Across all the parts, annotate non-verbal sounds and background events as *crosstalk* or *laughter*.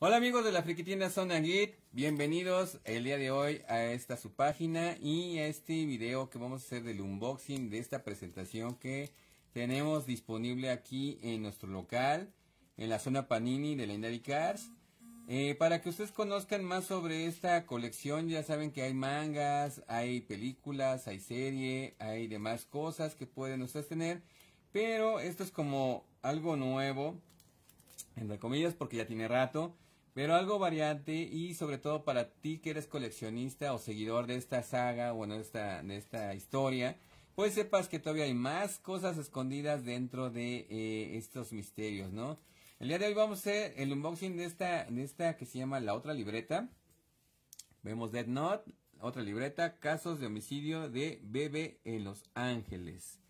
Hola amigos de la Friquitienda Zona Git, bienvenidos el día de hoy a esta su página y a este video que vamos a hacer del unboxing de esta presentación que tenemos disponible aquí en nuestro local, en la zona Panini de Legendary Cars. Eh, para que ustedes conozcan más sobre esta colección, ya saben que hay mangas, hay películas, hay serie, hay demás cosas que pueden ustedes tener. Pero esto es como algo nuevo, entre comillas, porque ya tiene rato. Pero algo variante y sobre todo para ti que eres coleccionista o seguidor de esta saga, bueno, de esta, de esta historia, pues sepas que todavía hay más cosas escondidas dentro de eh, estos misterios, ¿no? El día de hoy vamos a hacer el unboxing de esta, de esta que se llama La Otra Libreta. Vemos Dead Note, otra libreta, casos de homicidio de Bebe en Los Ángeles.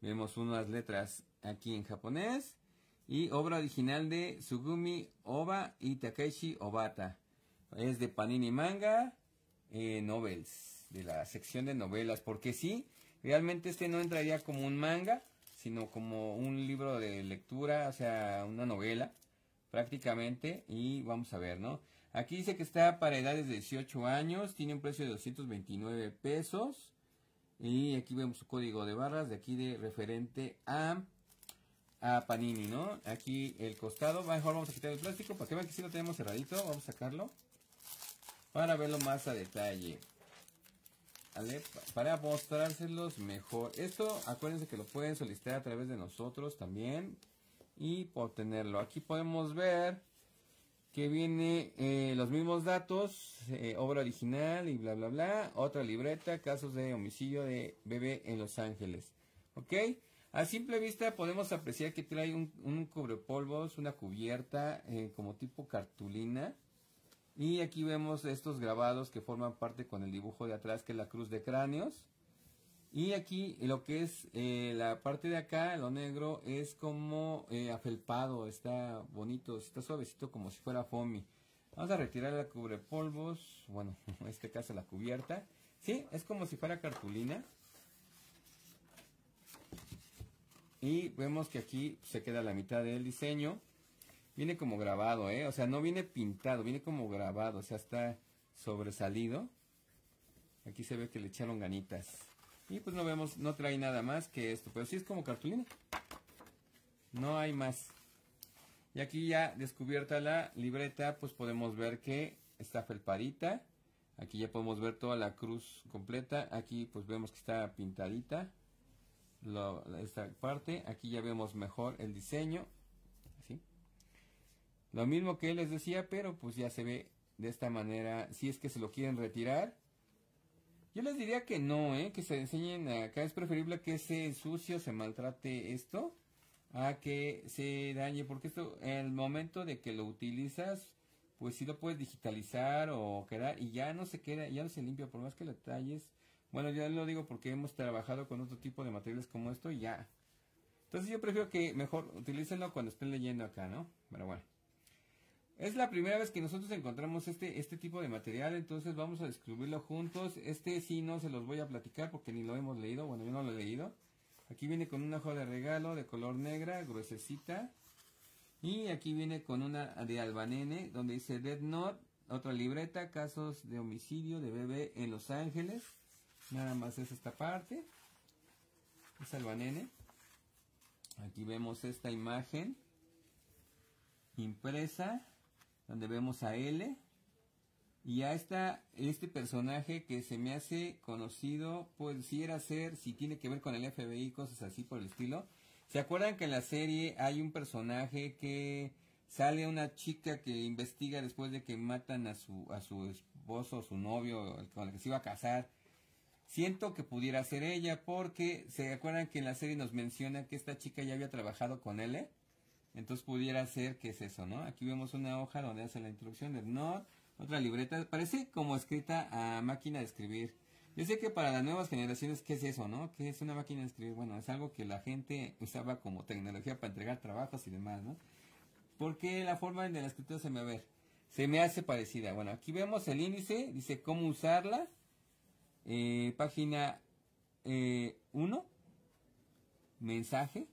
Vemos unas letras aquí en japonés. Y obra original de Sugumi Oba y Takeshi Obata. Es de Panini Manga eh, Novels, de la sección de novelas. Porque sí, realmente este no entraría como un manga, sino como un libro de lectura, o sea, una novela prácticamente y vamos a ver, ¿no? Aquí dice que está para edades de 18 años, tiene un precio de 229 pesos y aquí vemos su código de barras de aquí de referente a a Panini, ¿no? Aquí el costado, mejor vamos a quitar el plástico para que vean que sí lo tenemos cerradito, vamos a sacarlo para verlo más a detalle. Para mostrárselos mejor. Esto, acuérdense que lo pueden solicitar a través de nosotros también. Y por tenerlo. Aquí podemos ver que viene eh, los mismos datos. Eh, obra original y bla bla bla. Otra libreta. Casos de homicidio de bebé en Los Ángeles. ¿Ok? A simple vista podemos apreciar que trae un, un cubrepolvos, una cubierta eh, como tipo cartulina y aquí vemos estos grabados que forman parte con el dibujo de atrás que es la cruz de cráneos. Y aquí lo que es eh, la parte de acá, lo negro, es como eh, afelpado, está bonito, está suavecito como si fuera foamy. Vamos a retirar la cubrepolvos, bueno, *laughs* en este caso la cubierta. Sí, es como si fuera cartulina. Y vemos que aquí se queda la mitad del diseño. Viene como grabado, ¿eh? O sea, no viene pintado, viene como grabado, o sea, está sobresalido. Aquí se ve que le echaron ganitas. Y pues no vemos, no trae nada más que esto, pero sí es como cartulina. No hay más. Y aquí ya descubierta la libreta, pues podemos ver que está felparita. Aquí ya podemos ver toda la cruz completa. Aquí pues vemos que está pintadita esta parte. Aquí ya vemos mejor el diseño. Lo mismo que les decía, pero pues ya se ve de esta manera. Si es que se lo quieren retirar. Yo les diría que no, ¿eh? que se enseñen acá. Es preferible que se sucio, se maltrate esto, a que se dañe. Porque esto, en el momento de que lo utilizas, pues si lo puedes digitalizar o quedar. Y ya no se queda, ya no se limpia, por más que lo talles. Bueno, ya lo digo porque hemos trabajado con otro tipo de materiales como esto y ya. Entonces yo prefiero que mejor utilícenlo cuando estén leyendo acá, ¿no? Pero bueno. Es la primera vez que nosotros encontramos este, este tipo de material, entonces vamos a descubrirlo juntos. Este sí no se los voy a platicar porque ni lo hemos leído, bueno, yo no lo he leído. Aquí viene con una hoja de regalo de color negra, gruesecita. Y aquí viene con una de albanene, donde dice Dead Note, otra libreta, casos de homicidio de bebé en Los Ángeles. Nada más es esta parte. Es albanene. Aquí vemos esta imagen impresa donde vemos a L y a esta, este personaje que se me hace conocido, pudiera ser, si tiene que ver con el FBI, cosas así por el estilo. ¿Se acuerdan que en la serie hay un personaje que sale una chica que investiga después de que matan a su, a su esposo, su novio, con el que se iba a casar? Siento que pudiera ser ella porque se acuerdan que en la serie nos menciona que esta chica ya había trabajado con él. Entonces pudiera ser que es eso, ¿no? Aquí vemos una hoja donde hace la introducción del no, otra libreta, parece como escrita a máquina de escribir. Yo sé que para las nuevas generaciones, ¿qué es eso, no? ¿Qué es una máquina de escribir? Bueno, es algo que la gente usaba como tecnología para entregar trabajos y demás, ¿no? Porque la forma de la escritura se me ve, se me hace parecida. Bueno, aquí vemos el índice, dice cómo usarla, eh, página 1, eh, mensaje,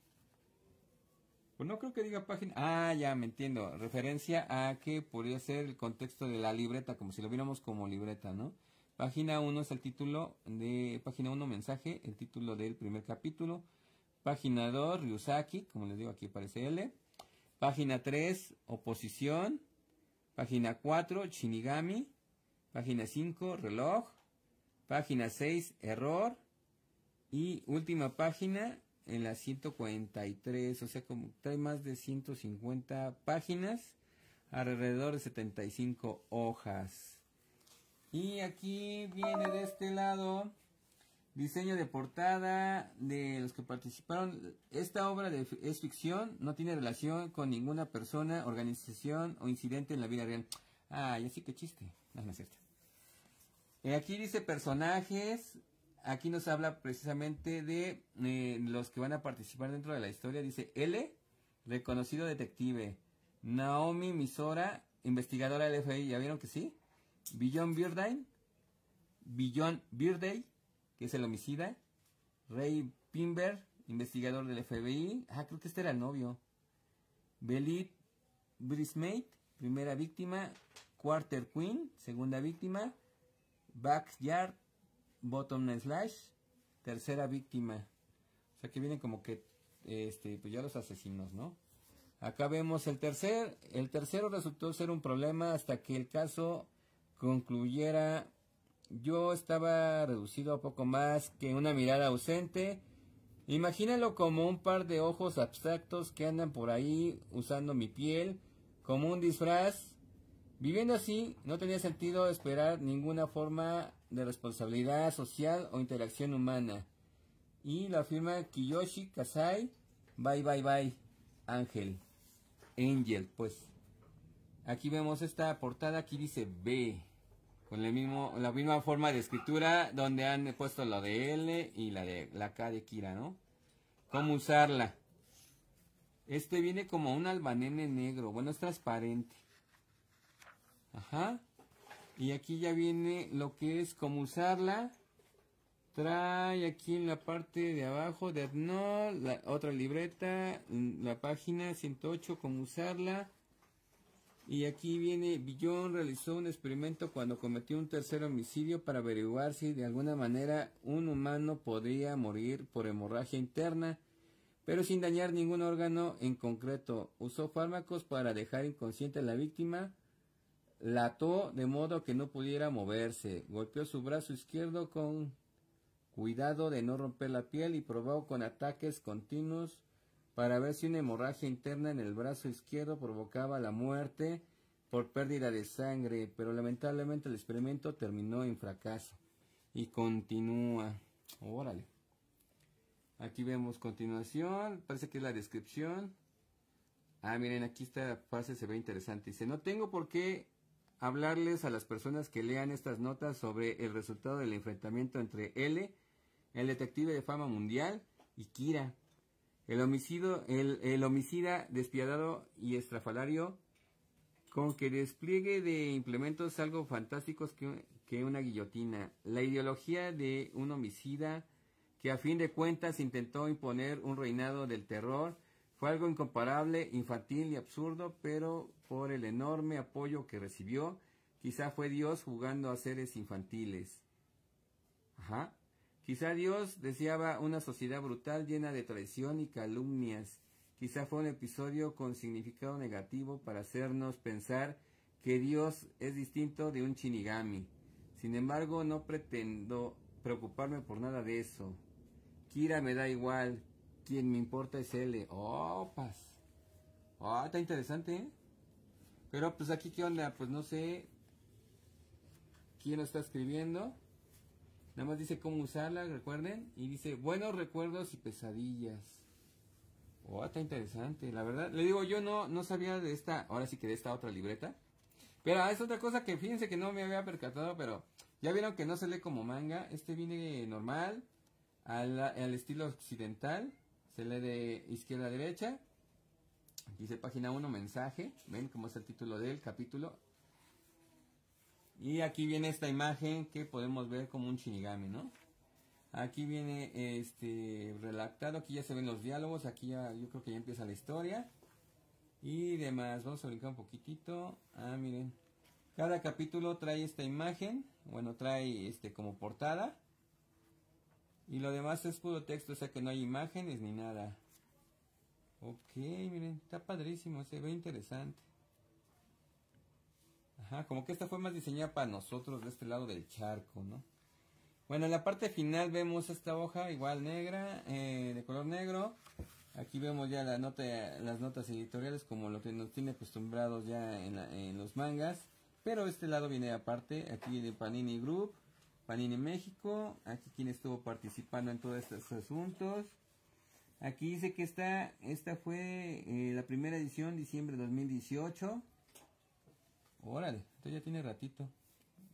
Pues no creo que diga página. Ah, ya me entiendo. Referencia a que podría ser el contexto de la libreta, como si lo viéramos como libreta, ¿no? Página 1 es el título de. Página 1, mensaje, el título del primer capítulo. Página 2, Ryusaki, como les digo aquí aparece L. Página 3, oposición. Página 4, Shinigami. Página 5, reloj. Página 6, error. Y última página, en la 143, o sea, como trae más de 150 páginas, alrededor de 75 hojas. Y aquí viene de este lado diseño de portada de los que participaron. Esta obra es ficción, no tiene relación con ninguna persona, organización o incidente en la vida real. Ah, ya sí que chiste. No, no es. Eh, aquí dice personajes, aquí nos habla precisamente de eh, los que van a participar dentro de la historia. Dice L, reconocido detective. Naomi Misora, investigadora del FBI. ¿Ya vieron que sí? Billon Birdine. Billon Birday, que es el homicida. Ray Pimber, investigador del FBI. Ah, creo que este era el novio. Belit Brismate, primera víctima. Quarter Queen, segunda víctima. Backyard Bottom Slash, tercera víctima. O sea que vienen como que, este, pues ya los asesinos, ¿no? Acá vemos el tercer, el tercero resultó ser un problema hasta que el caso concluyera. Yo estaba reducido a poco más que una mirada ausente. Imagínalo como un par de ojos abstractos que andan por ahí usando mi piel como un disfraz. Viviendo así, no tenía sentido esperar ninguna forma de responsabilidad social o interacción humana. Y la firma Kiyoshi Kasai, bye bye bye, Ángel, Angel, pues. Aquí vemos esta portada, aquí dice B, con la misma forma de escritura, donde han puesto la de L y la de la K de Kira, ¿no? ¿Cómo usarla? Este viene como un albanene negro, bueno, es transparente. Ajá. Y aquí ya viene lo que es cómo usarla. Trae aquí en la parte de abajo de no la otra libreta, la página 108, cómo usarla. Y aquí viene, Billon realizó un experimento cuando cometió un tercer homicidio para averiguar si de alguna manera un humano podría morir por hemorragia interna, pero sin dañar ningún órgano en concreto. Usó fármacos para dejar inconsciente a la víctima la ató de modo que no pudiera moverse. Golpeó su brazo izquierdo con cuidado de no romper la piel y probó con ataques continuos para ver si una hemorragia interna en el brazo izquierdo provocaba la muerte por pérdida de sangre, pero lamentablemente el experimento terminó en fracaso. Y continúa. Órale. Aquí vemos continuación, parece que es la descripción. Ah, miren, aquí esta fase se ve interesante. Dice, no tengo por qué hablarles a las personas que lean estas notas sobre el resultado del enfrentamiento entre L, el detective de fama mundial, y Kira, el, homicidio, el, homicida despiadado y estrafalario con que despliegue de implementos algo fantásticos que, que una guillotina. La ideología de un homicida que a fin de cuentas intentó imponer un reinado del terror fue algo incomparable, infantil y absurdo, pero por el enorme apoyo que recibió, quizá fue Dios jugando a seres infantiles. Ajá. Quizá Dios deseaba una sociedad brutal llena de traición y calumnias. Quizá fue un episodio con significado negativo para hacernos pensar que Dios es distinto de un chinigami. Sin embargo, no pretendo preocuparme por nada de eso. Kira me da igual, quien me importa es L. Oh, pas. Oh, está interesante, ¿eh? Pero pues aquí, ¿qué onda? Pues no sé quién lo está escribiendo. Nada más dice cómo usarla, recuerden. Y dice, buenos recuerdos y pesadillas. Oh, está interesante. La verdad, le digo, yo no, no sabía de esta, ahora sí que de esta otra libreta. Pero es otra cosa que fíjense que no me había percatado, pero ya vieron que no se lee como manga. Este viene normal, al, al estilo occidental. Se lee de izquierda a derecha. Dice página 1, mensaje. Ven cómo es el título del capítulo. Y aquí viene esta imagen que podemos ver como un shinigami, ¿no? Aquí viene este relactado, aquí ya se ven los diálogos, aquí ya, yo creo que ya empieza la historia. Y demás, vamos a brincar un poquitito. Ah, miren. Cada capítulo trae esta imagen, bueno, trae este como portada. Y lo demás es puro texto, o sea que no hay imágenes ni nada. Ok, miren, está padrísimo, se ve interesante. Ajá, como que esta fue más diseñada para nosotros de este lado del charco, ¿no? Bueno, en la parte final vemos esta hoja igual negra, eh, de color negro. Aquí vemos ya las notas editoriales como lo que nos tiene acostumbrados ya en, en los mangas. Pero este lado viene aparte, aquí de Panini Group, Panini México, aquí quien estuvo participando en todos estos asuntos. Aquí dice que esta, esta fue eh, la primera edición, diciembre de 2018. Órale, esto ya tiene ratito.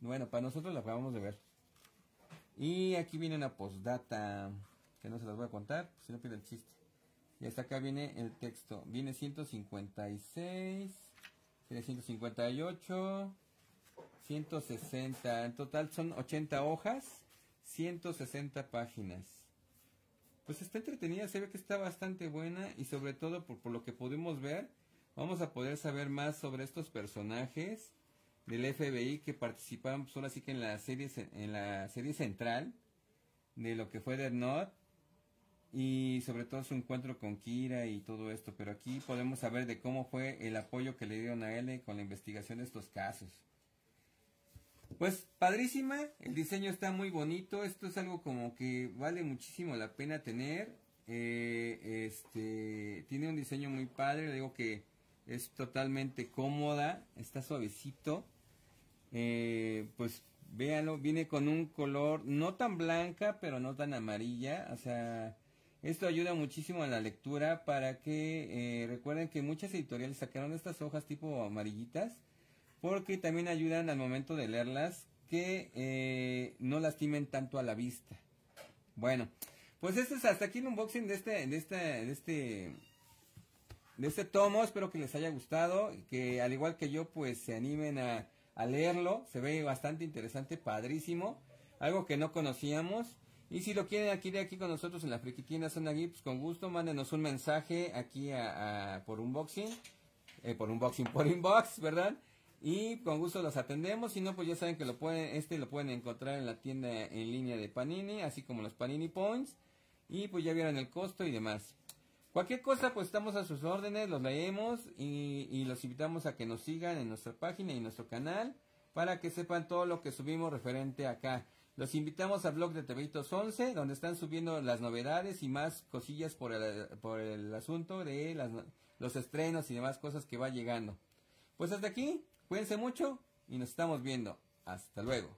Bueno, para nosotros la acabamos de ver. Y aquí viene una postdata, que no se las voy a contar, si no pierde el chiste. Y hasta acá viene el texto. Viene 156, tiene 158, 160. En total son 80 hojas, 160 páginas. Pues está entretenida, se ve que está bastante buena y sobre todo por, por lo que podemos ver, vamos a poder saber más sobre estos personajes del FBI que participaron pues ahora sí que en la serie en la serie central de lo que fue Dead Note y sobre todo su encuentro con Kira y todo esto, pero aquí podemos saber de cómo fue el apoyo que le dieron a él con la investigación de estos casos. Pues padrísima, el diseño está muy bonito, esto es algo como que vale muchísimo la pena tener, eh, este, tiene un diseño muy padre, digo que es totalmente cómoda, está suavecito, eh, pues véanlo, viene con un color no tan blanca, pero no tan amarilla, o sea, esto ayuda muchísimo a la lectura para que eh, recuerden que muchas editoriales sacaron estas hojas tipo amarillitas, porque también ayudan al momento de leerlas que eh, no lastimen tanto a la vista. Bueno, pues este es hasta aquí el unboxing de este, de este, de este, de este tomo. Espero que les haya gustado, que al igual que yo, pues se animen a, a leerlo. Se ve bastante interesante, padrísimo, algo que no conocíamos. Y si lo quieren aquí de aquí con nosotros en la Friquitienda Zona Geek, pues con gusto, mándenos un mensaje aquí a, por unboxing, eh, por unboxing, *laughs* por inbox, ¿verdad? Y con gusto los atendemos. Si no, pues ya saben que lo pueden, este lo pueden encontrar en la tienda en línea de Panini, así como los Panini Points. Y pues ya vieron el costo y demás. Cualquier cosa, pues estamos a sus órdenes, los leemos y, los invitamos a que nos sigan en nuestra página y en nuestro canal para que sepan todo lo que subimos referente acá. Los invitamos al blog de Teveitos 11, donde están subiendo las novedades y más cosillas por el, por el asunto de las, los estrenos y demás cosas que va llegando. Pues hasta aquí, Cuídense mucho y nos estamos viendo. Hasta luego.